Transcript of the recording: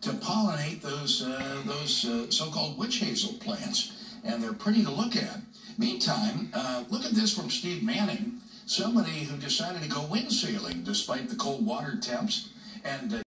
to pollinate those uh, those uh, so-called witch hazel plants, and they're pretty to look at. Meantime, uh, look at this from Steve Manning, somebody who decided to go wind sailing despite the cold water temps and. Uh,